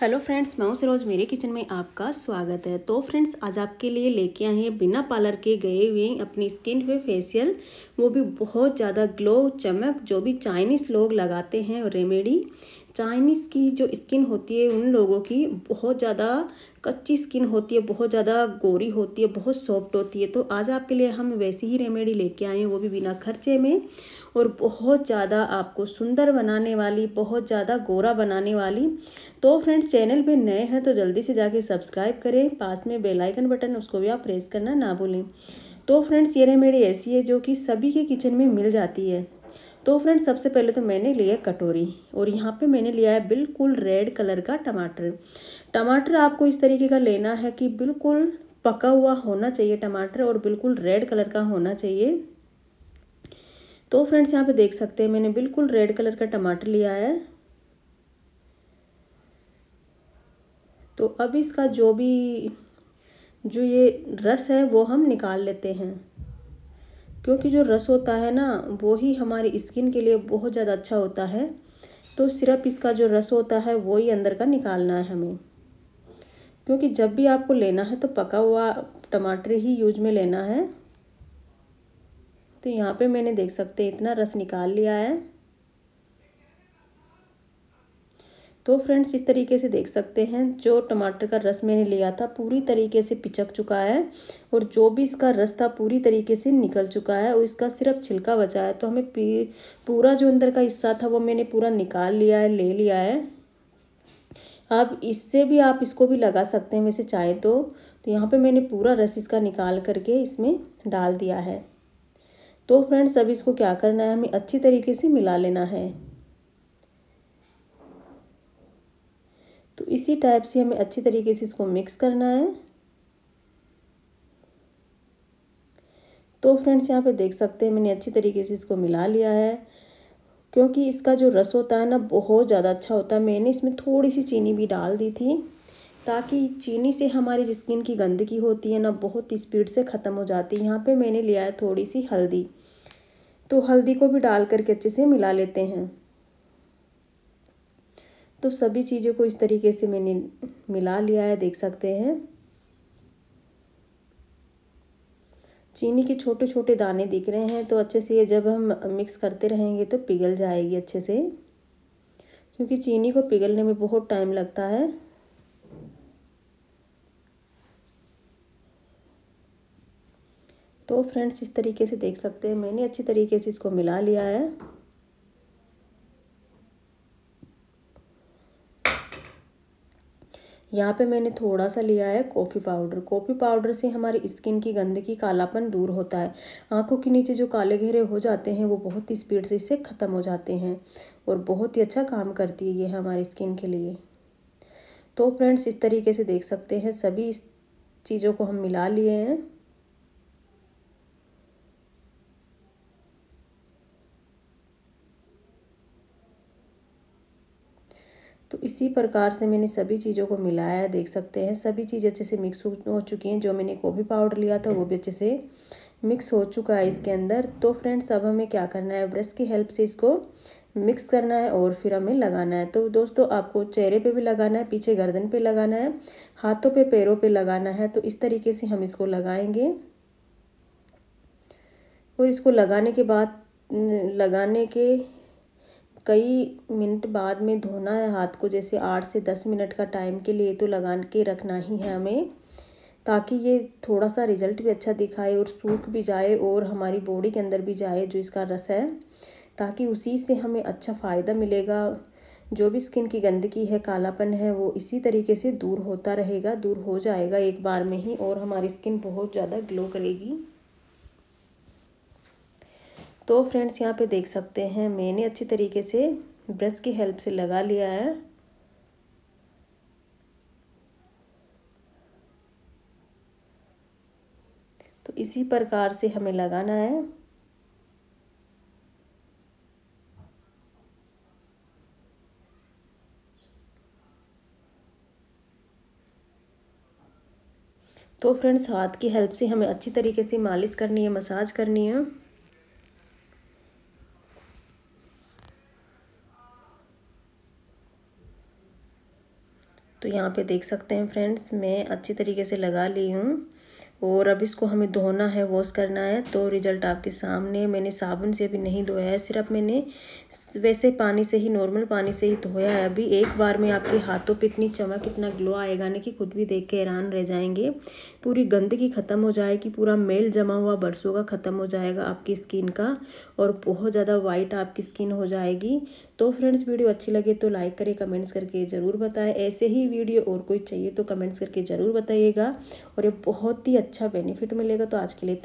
Hello friends, मैं उस रोज़ मेरे किचन में आपका स्वागत है। तो फ्रेंड्स, आज आपके लिए लेके आए हैं बिना पार्लर के गए हुए अपनी स्किन पे फेशियल। वो भी बहुत ज़्यादा ग्लो, चमक, जो भी चाइनीज़ लोग लगाते हैं, रेमेडी। चाइनीज़ की जो स्किन होती है उन लोगों की, बहुत ज़्यादा कच्ची स्किन होती है, बहुत ज़्यादा गोरी होती है, बहुत सॉफ्ट होती है। तो आज आपके लिए हम वैसी ही रेमेडी लेके आए हैं, वो भी बिना खर्चे में। और बहुत ज़्यादा आपको सुंदर बनाने वाली, बहुत ज़्यादा गोरा बनाने वाली। तो फ्रेंड्स चैनल पे नए हैं तो जल्दी से जाके सब्सक्राइब करें। पास में बेल आइकन बटन उसको भी आप प्रेस करना ना भूलें। तो फ्रेंड्स ये रेमेडी ऐसी है, जो कि सभी के किचन में मिल जाती है। तो फ्रेंड्स, सबसे पहले तो मैंने लिया कटोरी और यहाँ पे मैंने लिया है बिल्कुल रेड कलर का टमाटर। टमाटर आपको इस तरीके का लेना है कि बिल्कुल पका हुआ होना चाहिए टमाटर और बिल्कुल रेड कलर का होना चाहिए। तो फ्रेंड्स, यहाँ पे देख सकते हैं, मैंने बिल्कुल रेड कलर का टमाटर लिया है। तो अब इसका जो भी, जो ये रस है, वो हम निकाल लेते हैं। क्योंकि जो रस होता है ना, वो ही हमारी स्किन के लिए बहुत ज़्यादा अच्छा होता है। तो सिर्फ़ इसका जो रस होता है, वो ही अंदर का निकालना है हमें। क्योंकि जब भी आपको लेना है तो पका हुआ टमाटर ही यूज़ में लेना है। तो यहाँ पे मैंने देख सकते हैं, इतना रस निकाल लिया है। तो फ्रेंड्स, इस तरीके से देख सकते हैं, जो टमाटर का रस मैंने लिया था, पूरी तरीके से पिचक चुका है और जो भी इसका रस था, पूरी तरीके से निकल चुका है और इसका सिर्फ़ छिलका बचा है। तो हमें पूरा जो अंदर का हिस्सा था, वो मैंने पूरा निकाल लिया है, ले लिया है। अब इससे भी आप इसको भी लगा सकते हैं, वैसे चाहें तो। तो यहाँ पे मैंने पूरा रस इसका निकाल करके इसमें डाल दिया है। तो फ्रेंड्स, अब इसको क्या करना है, हमें अच्छी तरीके से मिला लेना है। तो इसी टाइप से हमें अच्छी तरीके से इसको मिक्स करना है। तो फ्रेंड्स यहाँ पे देख सकते हैं, मैंने अच्छी तरीके से इसको मिला लिया है। क्योंकि इसका जो रस होता है ना, बहुत ज़्यादा अच्छा होता है। मैंने इसमें थोड़ी सी चीनी भी डाल दी थी, ताकि चीनी से हमारी जो स्किन की गंदगी होती है ना, बहुत स्पीड से ख़त्म हो जाती है। यहाँ पे मैंने लिया है थोड़ी सी हल्दी। तो हल्दी को भी डाल करके अच्छे से मिला लेते हैं। तो सभी चीज़ों को इस तरीके से मैंने मिला लिया है, देख सकते हैं। चीनी के छोटे छोटे दाने दिख रहे हैं तो अच्छे से ये जब हम मिक्स करते रहेंगे तो पिघल जाएगी अच्छे से, क्योंकि चीनी को पिघलने में बहुत टाइम लगता है। तो फ्रेंड्स, इस तरीके से देख सकते हैं, मैंने अच्छी तरीके से इसको मिला लिया है। यहाँ पे मैंने थोड़ा सा लिया है कॉफ़ी पाउडर। कॉफ़ी पाउडर से हमारी स्किन की गंदगी, कालापन दूर होता है। आँखों के नीचे जो काले घेरे हो जाते हैं, वो बहुत ही स्पीड से इससे ख़त्म हो जाते हैं और बहुत ही अच्छा काम करती है ये हमारी स्किन के लिए। तो फ्रेंड्स, इस तरीके से देख सकते हैं। सभी इस चीज़ों को हम मिला लिए हैं। तो इसी प्रकार से मैंने सभी चीज़ों को मिलाया है देख सकते हैं। सभी चीज़ अच्छे से मिक्स हो चुकी हैं। जो मैंने कॉफ़ी पाउडर लिया था, वो भी अच्छे से मिक्स हो चुका है इसके अंदर। तो फ्रेंड्स अब हमें क्या करना है? ब्रश की हेल्प से इसको मिक्स करना है और फिर हमें लगाना है। तो दोस्तों, आपको चेहरे पे भी लगाना है, पीछे गर्दन पे लगाना है, हाथों पे, पैरों पे लगाना है। तो इस तरीके से हम इसको लगाएँगे। और इसको लगाने के बाद, लगाने के कई मिनट बाद में धोना है हाथ को, जैसे आठ से दस मिनट का टाइम के लिए तो लगा के रखना ही है हमें, ताकि ये थोड़ा सा रिज़ल्ट भी अच्छा दिखाए और सूख भी जाए और हमारी बॉडी के अंदर भी जाए जो इसका रस है, ताकि उसी से हमें अच्छा फ़ायदा मिलेगा। जो भी स्किन की गंदगी है, कालापन है, वो इसी तरीके से दूर होता रहेगा, दूर हो जाएगा एक बार में ही और हमारी स्किन बहुत ज़्यादा ग्लो करेगी। तो फ्रेंड्स, यहाँ पे देख सकते हैं, मैंने अच्छी तरीके से ब्रश की हेल्प से लगा लिया है। तो इसी प्रकार से हमें लगाना है। तो फ्रेंड्स, हाथ की हेल्प से हमें अच्छी तरीके से मालिश करनी है, मसाज करनी है। तो यहाँ पे देख सकते हैं फ्रेंड्स मैं अच्छी तरीके से लगा ली हूँ। और अब इसको हमें धोना है वॉश करना है। तो रिज़ल्ट आपके सामने। मैंने साबुन से अभी नहीं धोया है, सिर्फ़ मैंने वैसे पानी से ही नॉर्मल पानी से ही धोया है। अभी एक बार में आपके हाथों पे इतनी चमक, इतना ग्लो आएगा ना कि खुद भी देख के हैरान रह जाएँगे। पूरी गंदगी ख़त्म हो जाएगी, पूरा मेल जमा हुआ बरसों का ख़त्म हो जाएगा आपकी स्किन का और बहुत ज़्यादा वाइट आपकी स्किन हो जाएगी। तो फ्रेंड्स वीडियो अच्छी लगे तो लाइक करें कमेंट्स करके ज़रूर बताएँ। ऐसे ही वीडियो और कोई चाहिए तो कमेंट्स करके ज़रूर बताइएगा। और ये बहुत ही अच्छा बेनिफिट मिलेगा तो आज के लिए